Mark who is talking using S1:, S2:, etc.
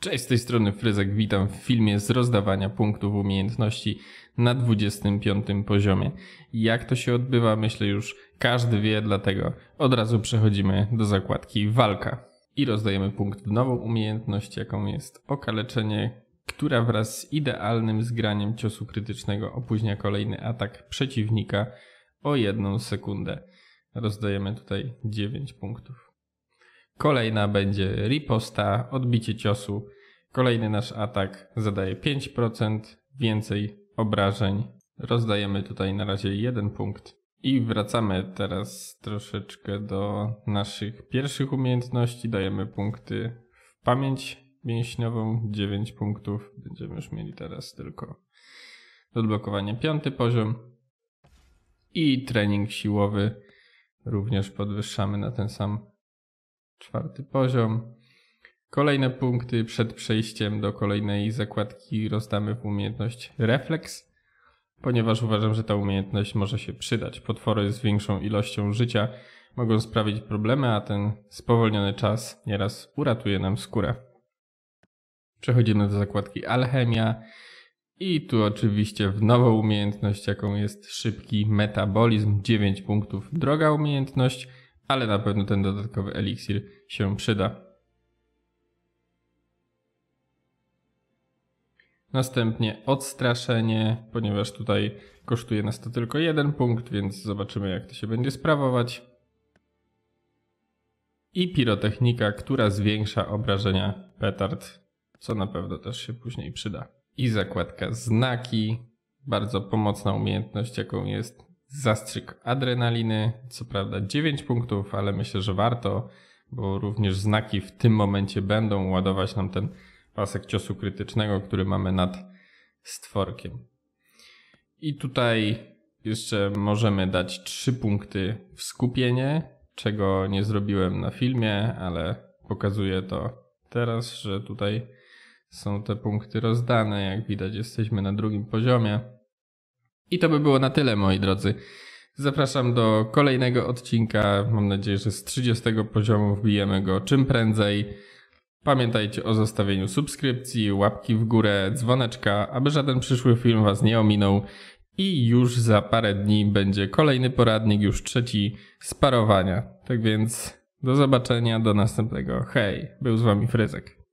S1: Cześć, z tej strony Fryzek, witam w filmie z rozdawania punktów umiejętności na 25 poziomie. Jak to się odbywa, myślę już każdy wie, dlatego od razu przechodzimy do zakładki walka. I rozdajemy punkt w nową umiejętność, jaką jest okaleczenie, która wraz z idealnym zgraniem ciosu krytycznego opóźnia kolejny atak przeciwnika o jedną sekundę. Rozdajemy tutaj 9 punktów. Kolejna będzie riposta, odbicie ciosu. Kolejny nasz atak zadaje 5% więcej obrażeń. Rozdajemy tutaj na razie jeden punkt. I wracamy teraz troszeczkę do naszych pierwszych umiejętności. Dajemy punkty w pamięć mięśniową, 9 punktów. Będziemy już mieli teraz tylko odblokowanie piąty poziom. I trening siłowy również podwyższamy na ten sam czwarty poziom. Kolejne punkty przed przejściem do kolejnej zakładki rozdamy w umiejętność Reflex, ponieważ uważam, że ta umiejętność może się przydać. Potwory z większą ilością życia mogą sprawić problemy, a ten spowolniony czas nieraz uratuje nam skórę. Przechodzimy do zakładki Alchemia i tu oczywiście w nową umiejętność, jaką jest szybki metabolizm, 9 punktów. Droga umiejętność, ale na pewno ten dodatkowy eliksir się przyda. Następnie odstraszenie, ponieważ tutaj kosztuje nas to tylko jeden punkt, więc zobaczymy jak to się będzie sprawować. I pirotechnika, która zwiększa obrażenia petard, co na pewno też się później przyda. I zakładka znaki, bardzo pomocna umiejętność, jaką jest zastrzyk adrenaliny. Co prawda 9 punktów, ale myślę, że warto, bo również znaki w tym momencie będą ładować nam ten pasek ciosu krytycznego, który mamy nad stworkiem. I tutaj jeszcze możemy dać 3 punkty w skupienie, czego nie zrobiłem na filmie, ale pokazuję to teraz, że tutaj są te punkty rozdane. Jak widać, jesteśmy na drugim poziomie. I to by było na tyle, moi drodzy. Zapraszam do kolejnego odcinka. Mam nadzieję, że z 30 poziomu wbijemy go czym prędzej. Pamiętajcie o zostawieniu subskrypcji, łapki w górę, dzwoneczka, aby żaden przyszły film Was nie ominął. I już za parę dni będzie kolejny poradnik, już trzeci z parowania. Tak więc do zobaczenia, do następnego. Hej, był z Wami Fryzek.